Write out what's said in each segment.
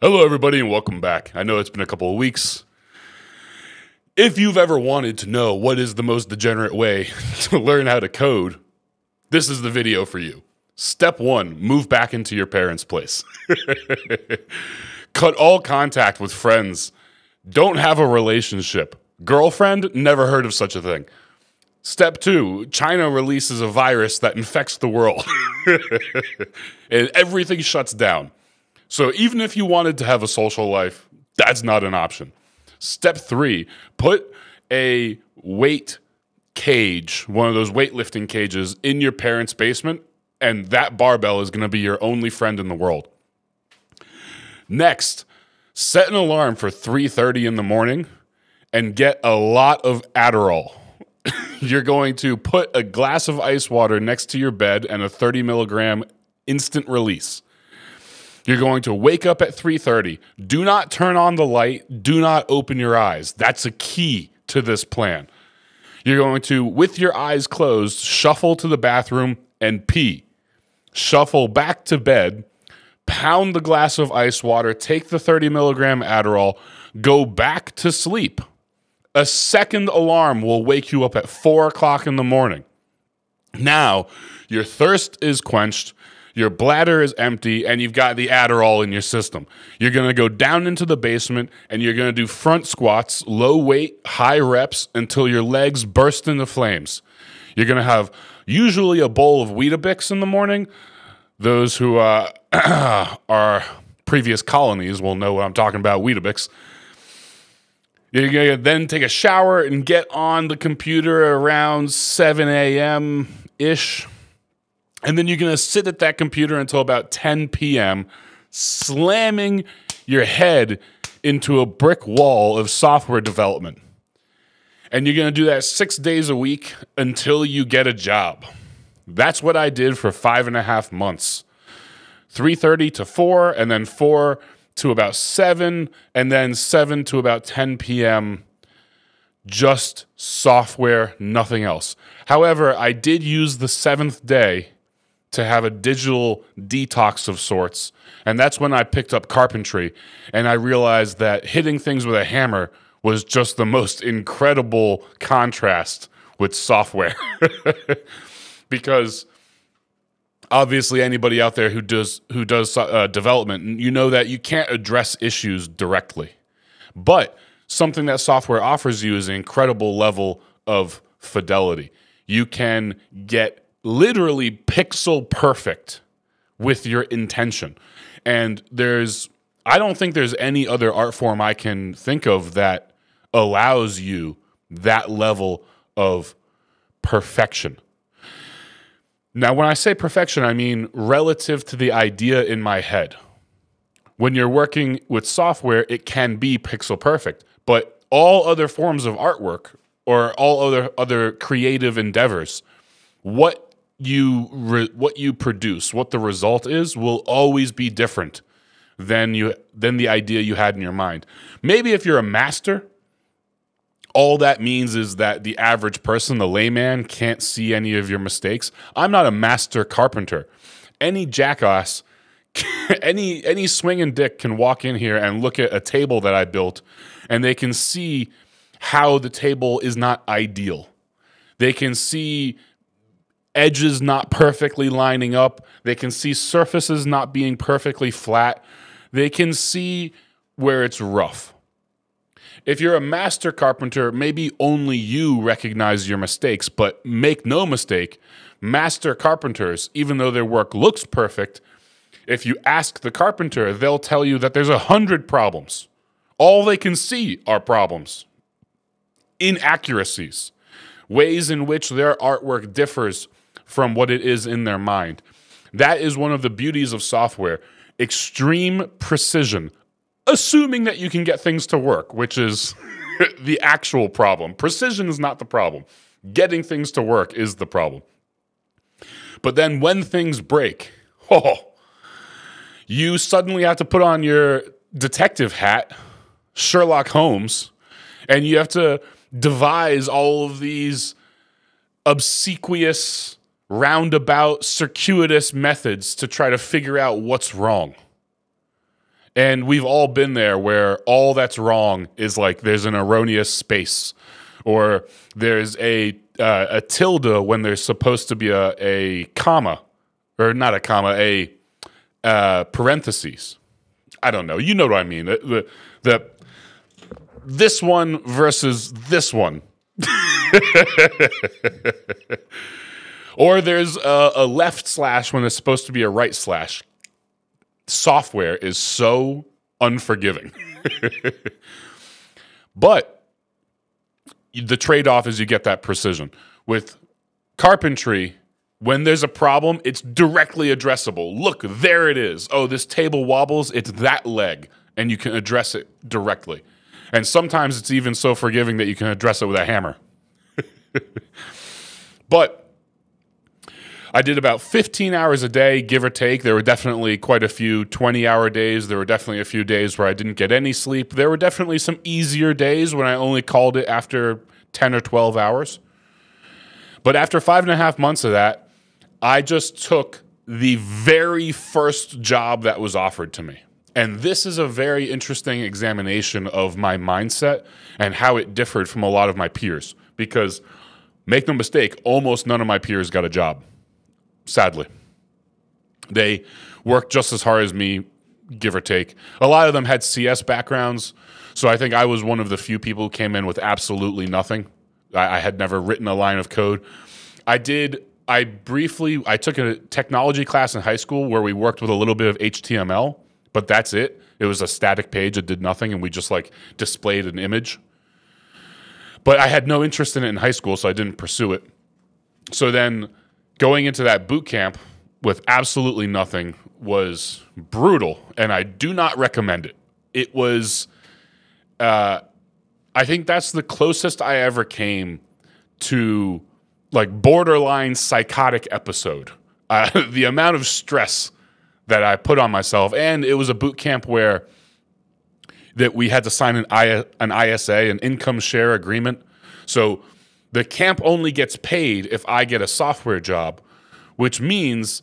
Hello, everybody, and welcome back. I know it's been a couple of weeks. If you've ever wanted to know what is the most degenerate way to learn how to code, this is the video for you. Step one move back into your parents' place. Cut all contact with friends. Don't have a relationship. Girlfriend? Never heard of such a thing. Step two China releases a virus that infects the world, and everything shuts down. So even if you wanted to have a social life, that's not an option. Step three, put a weight cage, one of those weightlifting cages, in your parents' basement, and that barbell is going to be your only friend in the world. Next, set an alarm for 3:30 in the morning and get a lot of Adderall. You're going to put a glass of ice water next to your bed and a 30 milligram instant release. You're going to wake up at 3:30. Do not turn on the light. Do not open your eyes. That's a key to this plan. You're going to with your eyes closed, shuffle to the bathroom and pee. Shuffle back to bed, pound the glass of ice water, take the 30 milligram Adderall, go back to sleep. A second alarm will wake you up at four o'clock in the morning. Now, your thirst is quenched, your bladder is empty, and you've got the Adderall in your system. You're gonna go down into the basement and you're gonna do front squats, low weight, high reps until your legs burst into flames. You're gonna have usually a bowl of Weetabix in the morning. Those who uh, are previous colonies will know what I'm talking about, Weetabix. You're going to then take a shower and get on the computer around 7 a.m. ish. And then you're going to sit at that computer until about 10 p.m., slamming your head into a brick wall of software development. And you're going to do that six days a week until you get a job. That's what I did for five and a half months 3.30 to 4, and then 4 to about 7 and then 7 to about 10 p.m. just software, nothing else. However, I did use the seventh day to have a digital detox of sorts. And that's when I picked up carpentry and I realized that hitting things with a hammer was just the most incredible contrast with software. because obviously anybody out there who does who does uh, development you know that you can't address issues directly but something that software offers you is an incredible level of fidelity you can get literally pixel perfect with your intention and there's i don't think there's any other art form i can think of that allows you that level of perfection now, when I say perfection, I mean relative to the idea in my head. When you're working with software, it can be pixel perfect, but all other forms of artwork or all other other creative endeavors, what you re, what you produce, what the result is, will always be different than you than the idea you had in your mind. Maybe if you're a master, all that means is that the average person, the layman, can't see any of your mistakes. I'm not a master carpenter. Any jackass, any any swinging dick can walk in here and look at a table that I built, and they can see how the table is not ideal. They can see edges not perfectly lining up. They can see surfaces not being perfectly flat. They can see where it's rough if you're a master carpenter, maybe only you recognize your mistakes, but make no mistake, master carpenters, even though their work looks perfect, if you ask the carpenter, they'll tell you that there's a hundred problems. All they can see are problems, inaccuracies, ways in which their artwork differs from what it is in their mind. That is one of the beauties of software extreme precision assuming that you can get things to work, which is the actual problem. Precision is not the problem. Getting things to work is the problem. But then when things break, oh, you suddenly have to put on your detective hat, Sherlock Holmes, and you have to devise all of these obsequious, roundabout, circuitous methods to try to figure out what's wrong And we've all been there where all that's wrong is like there's an erroneous space or there's a uh, a tilde when there's supposed to be a, a comma or not a comma, a uh, parentheses. I don't know. You know what I mean. The, the, the this one versus this one. or there's a, a, left slash when it's supposed to be a right slash. Software is so unforgiving. but the trade off is you get that precision. With carpentry, when there's a problem, it's directly addressable. Look, there it is. Oh, this table wobbles, it's that leg, and you can address it directly. And sometimes it's even so forgiving that you can address it with a hammer. but I did about 15 hours a day, give or take. There were definitely quite a few 20 hour days. There were definitely a few days where I didn't get any sleep. There were definitely some easier days when I only called it after 10 or 12 hours. But after five and a half months of that, I just took the very first job that was offered to me. And this is a very interesting examination of my mindset and how it differed from a lot of my peers. Because make no mistake, almost none of my peers got a job, sadly. They worked just as hard as me, give or take. A lot of them had CS backgrounds. So I think I was one of the few people who came in with absolutely nothing. I, I had never written a line of code. I did I briefly I took a technology class in high school where we worked with a little bit of HTML, but that's it. It was a static page that did nothing, and we just like displayed an image. But I had no interest in it in high school, so I didn't pursue it. So then going into that boot camp with absolutely nothing was brutal, and I do not recommend it. It was, uh, I think that's the closest I ever came to like borderline psychotic episode. Uh, the amount of stress that I put on myself, and it was a boot camp where that we had to sign an, I, an ISA, an income share agreement. So the camp only gets paid if I get a software job, which means,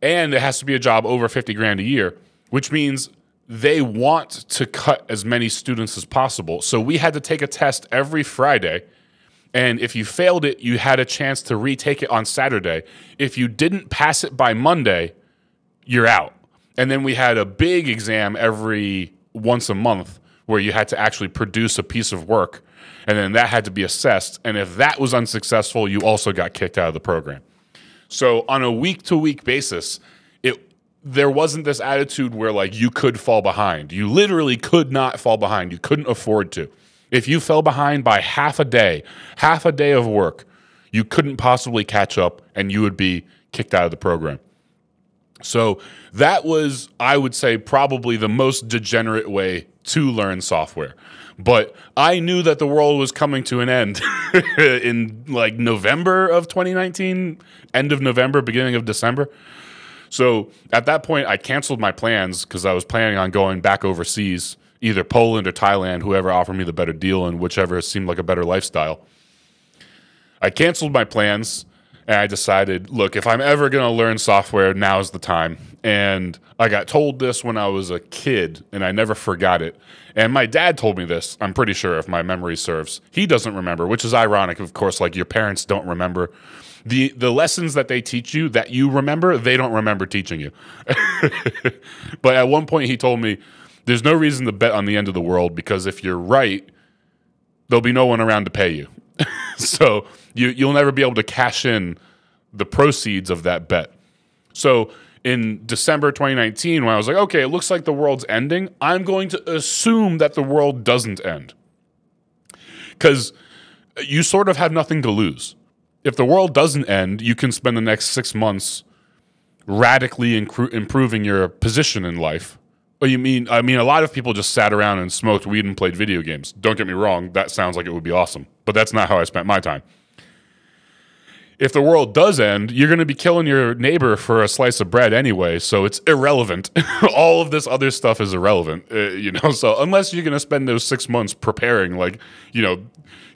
and it has to be a job over 50 grand a year, which means they want to cut as many students as possible. So we had to take a test every Friday and if you failed it, you had a chance to retake it on Saturday. If you didn't pass it by Monday, you're out. And then we had a big exam every once a month where you had to actually produce a piece of work. And then that had to be assessed. And if that was unsuccessful, you also got kicked out of the program. So on a week to week basis, it there wasn't this attitude where like you could fall behind. You literally could not fall behind. You couldn't afford to. If you fell behind by half a day, half a day of work, you couldn't possibly catch up and you would be kicked out of the program. So that was, I would say, probably the most degenerate way to learn software. But I knew that the world was coming to an end in like November of 2019, end of November, beginning of December. So at that point, I canceled my plans because I was planning on going back overseas either Poland or Thailand, whoever offered me the better deal and whichever seemed like a better lifestyle. I canceled my plans and I decided, look, if I'm ever going to learn software, now's the time. And I got told this when I was a kid and I never forgot it. And my dad told me this, I'm pretty sure, if my memory serves. He doesn't remember, which is ironic, of course, like your parents don't remember. The, the lessons that they teach you that you remember, they don't remember teaching you. but at one point, he told me, there's no reason to bet on the end of the world because if you're right, there'll be no one around to pay you. so you you'll never be able to cash in the proceeds of that bet. So in December 2019, when I was like, okay, it looks like the world's ending, I'm going to assume that the world doesn't end. Because you sort of have nothing to lose. If the world doesn't end, you can spend the next six months radically improving your position in life Oh, you mean? I mean, a lot of people just sat around and smoked weed and played video games. Don't get me wrong; that sounds like it would be awesome, but that's not how I spent my time. If the world does end, you're going to be killing your neighbor for a slice of bread anyway, so it's irrelevant. All of this other stuff is irrelevant, uh, you know. So unless you're going to spend those six months preparing, like you know,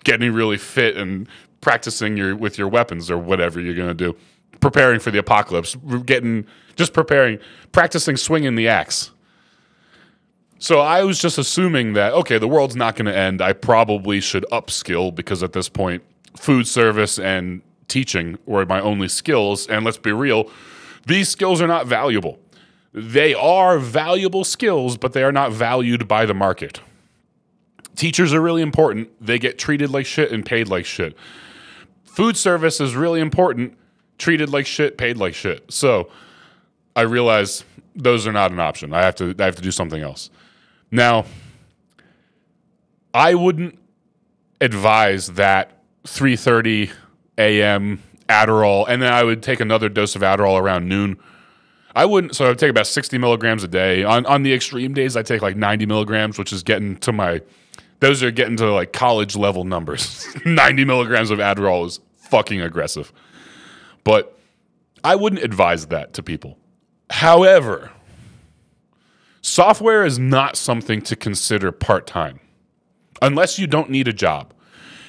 getting really fit and practicing your with your weapons or whatever you're going to do, preparing for the apocalypse, getting just preparing, practicing swinging the axe So I was just assuming that okay, the world's not going to end. I probably should upskill because at this point, food service and teaching were my only skills. And let's be real, these skills are not valuable. They are valuable skills, but they are not valued by the market. Teachers are really important. They get treated like shit and paid like shit. Food service is really important, treated like shit, paid like shit. So I realize those are not an option. I have to I have to do something else. Now, I wouldn't advise that 3:30 a.m. Adderall, and then I would take another dose of Adderall around noon. I wouldn't. So I would take about 60 milligrams a day. On on the extreme days, I take like 90 milligrams, which is getting to my. Those are getting to like college level numbers. 90 milligrams of Adderall is fucking aggressive. But I wouldn't advise that to people. However, software is not something to consider part time unless you don't need a job.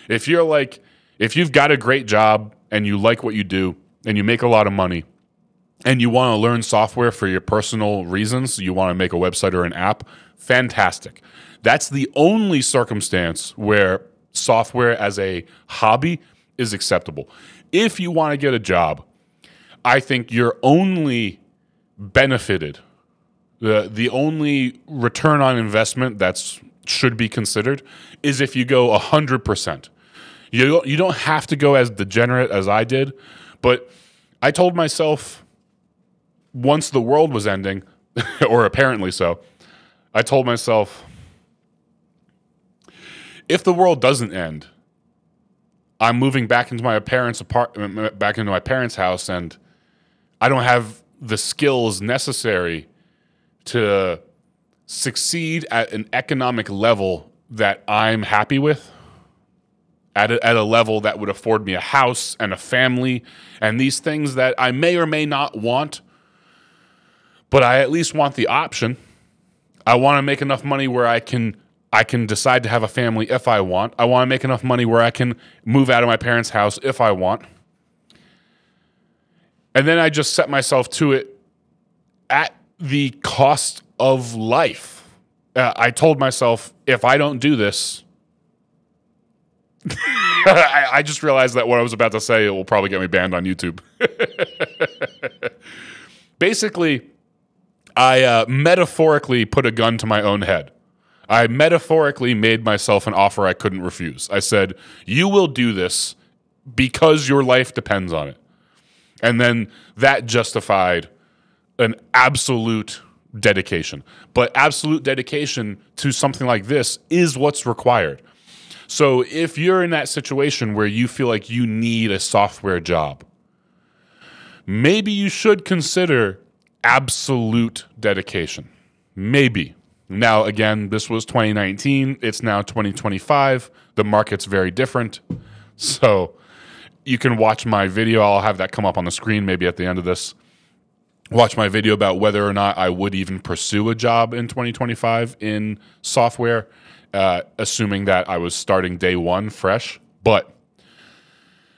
If you're like, if you've got a great job and you like what you do and you make a lot of money and you want to learn software for your personal reasons, you want to make a website or an app, fantastic. That's the only circumstance where software as a hobby is acceptable. If you want to get a job, I think you're only benefited. The the only return on investment that's should be considered is if you go 100%. You don't, you don't have to go as degenerate as I did, but I told myself once the world was ending, or apparently so, I told myself if the world doesn't end, I'm moving back into my parents' apartment, back into my parents' house, and I don't have the skills necessary to succeed at an economic level that I'm happy with, at a, at a level that would afford me a house and a family and these things that I may or may not want, but I at least want the option. I want to make enough money where I can I can decide to have a family if I want. I want to make enough money where I can move out of my parents' house if I want. And then I just set myself to it at the cost of life. Uh, I told myself, if I don't do this, I, I, just realized that what I was about to say it will probably get me banned on YouTube. Basically, I uh, metaphorically put a gun to my own head. I metaphorically made myself an offer I couldn't refuse. I said, You will do this because your life depends on it. And then that justified an absolute dedication. But absolute dedication to something like this is what's required. So if you're in that situation where you feel like you need a software job, maybe you should consider absolute dedication. Maybe. Now, again, this was 2019. It's now 2025. The market's very different. So you can watch my video. I'll have that come up on the screen maybe at the end of this. Watch my video about whether or not I would even pursue a job in 2025 in software, uh, assuming that I was starting day one fresh. But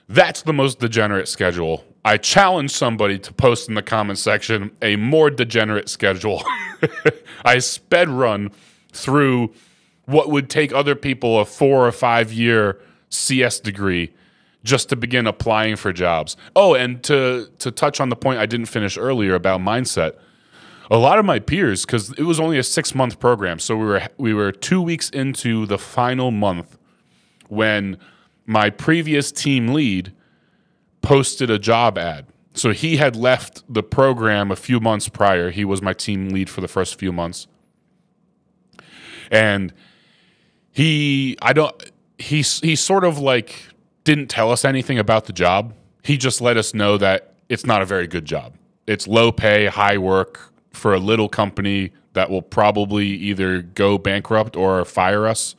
that's the most degenerate schedule. I challenge somebody to post in the comment section a more degenerate schedule. I sped run through what would take other people a four or five year CS degree just to begin applying for jobs. Oh, and to to touch on the point I didn't finish earlier about mindset, a lot of my peers, because it was only a six month program, so we were we were two weeks into the final month when my previous team lead posted a job ad. So he had left the program a few months prior. He was my team lead for the first few months. And he I don't he he sort of like didn't tell us anything about the job. He just let us know that it's not a very good job. It's low pay, high work for a little company that will probably either go bankrupt or fire us.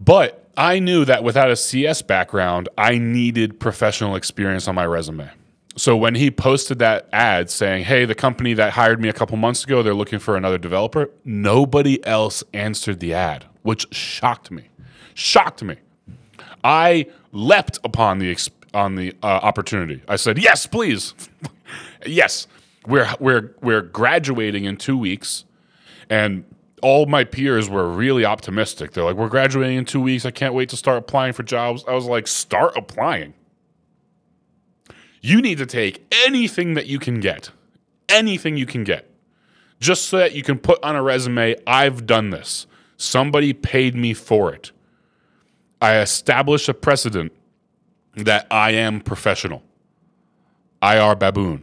But I knew that without a CS background, I needed professional experience on my resume. So when he posted that ad saying, "Hey, the company that hired me a couple months ago, they're looking for another developer," nobody else answered the ad, which shocked me. Shocked me. I leapt upon the on the uh, opportunity. I said, "Yes, please. yes, we're we're we're graduating in 2 weeks." And all my peers were really optimistic. They're like, we're graduating in two weeks. I can't wait to start applying for jobs. I was like, start applying. You need to take anything that you can get, anything you can get, just so that you can put on a resume, I've done this. Somebody paid me for it. I establish a precedent that I am professional. I are baboon.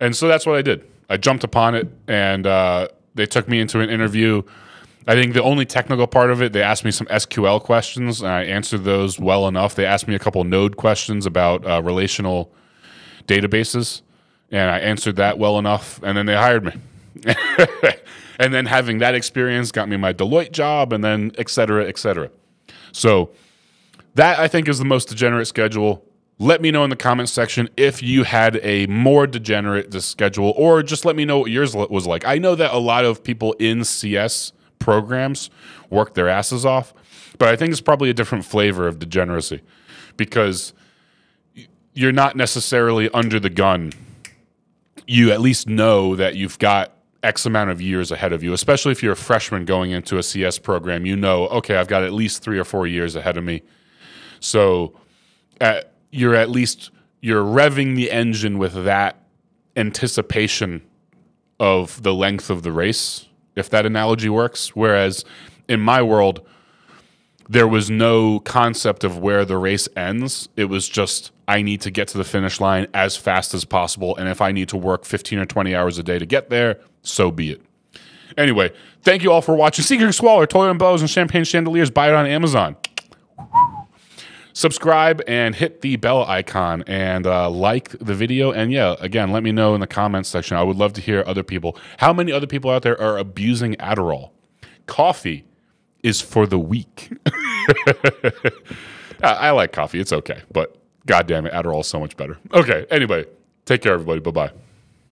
And so that's what I did. I jumped upon it and uh, they took me into an interview. I think the only technical part of it, they asked me some SQL questions, and I answered those well enough. They asked me a couple Node questions about uh, relational databases, and I answered that well enough, and then they hired me. and then having that experience got me my Deloitte job, and then et cetera, et cetera. So that I think is the most degenerate schedule. Let me know in the comments section if you had a more degenerate schedule, or just let me know what yours was like. I know that a lot of people in CS programs work their asses off, but I think it's probably a different flavor of degeneracy because you're not necessarily under the gun. You at least know that you've got X amount of years ahead of you, especially if you're a freshman going into a CS program. You know, okay, I've got at least three or four years ahead of me. So, at, you're at least you're revving the engine with that anticipation of the length of the race, if that analogy works. Whereas in my world, there was no concept of where the race ends. It was just I need to get to the finish line as fast as possible. And if I need to work 15 or 20 hours a day to get there, so be it. Anyway, thank you all for watching. Seeking Squalor, and Bows, and Champagne Chandeliers. Buy it on Amazon subscribe and hit the bell icon and uh, like the video. And yeah, again, let me know in the comments section. I would love to hear other people. How many other people out there are abusing Adderall? Coffee is for the weak. I like coffee. It's okay. But God damn it, Adderall is so much better. Okay. Anyway, take care, everybody. Bye bye.